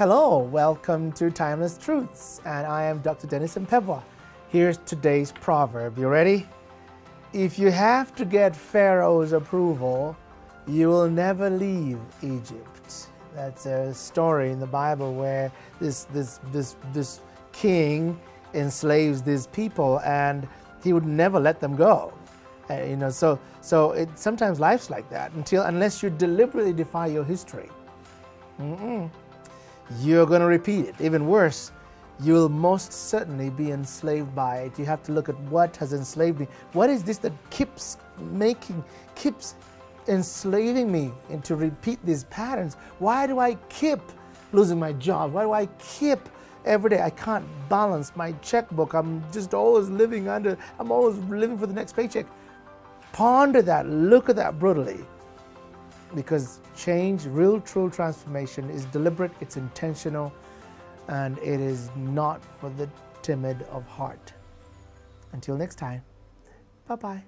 Hello, welcome to Timeless Truths, and I am Dr. Dennis Sempebwa. Here's today's proverb. You ready? If you have to get Pharaoh's approval, you will never leave Egypt. That's a story in the Bible where this this this this king enslaves these people and he would never let them go. Uh, you know, so so it sometimes life's like that until unless you deliberately defy your history. Mm-mm. You're going to repeat it. Even worse, you will most certainly be enslaved by it. You have to look at what has enslaved me. What is this that keeps making, keeps enslaving me into repeat these patterns? Why do I keep losing my job? Why do I keep every day? I can't balance my checkbook. I'm just always living under, I'm always living for the next paycheck. Ponder that, look at that brutally. Because change, real, true transformation is deliberate, it's intentional, and it is not for the timid of heart. Until next time, bye bye.